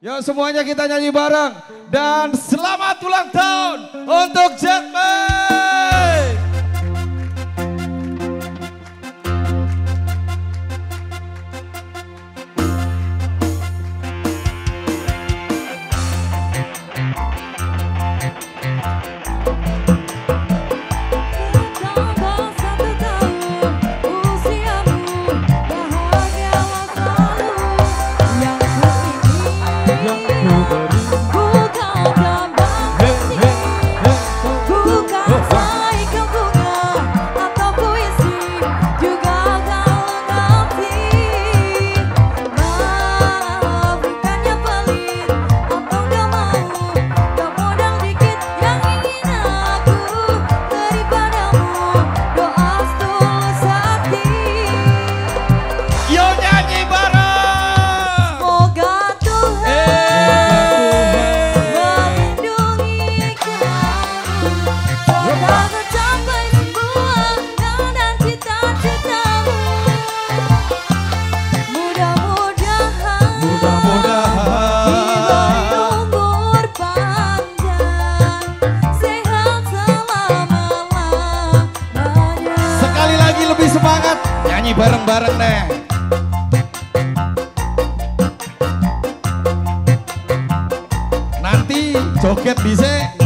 Ya semuanya kita nyanyi bareng dan selamat ulang tahun untuk Jetman. over bareng-bareng deh. Nanti joget bisa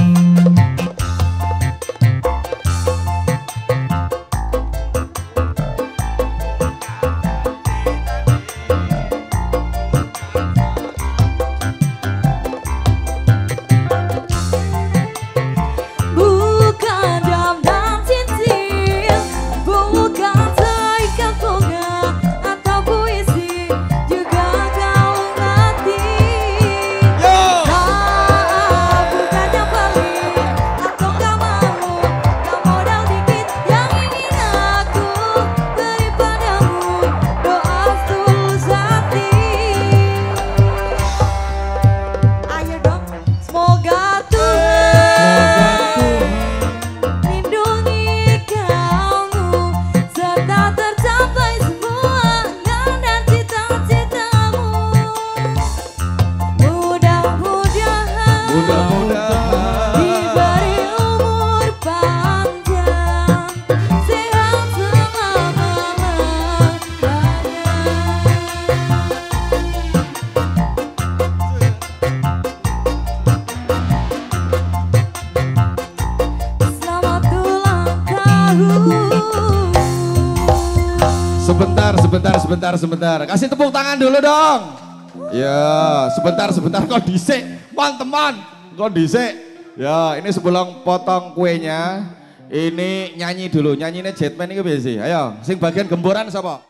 Sebentar, sebentar, sebentar, sebentar. Kasih tepuk tangan dulu dong. Ya, sebentar, sebentar. Kok dice, teman-teman, Kok dice. Ya, ini sebelum potong kuenya, ini nyanyi dulu. Nyanyinya Jetman ini biasa. Ayo, sing bagian gemboran siapa?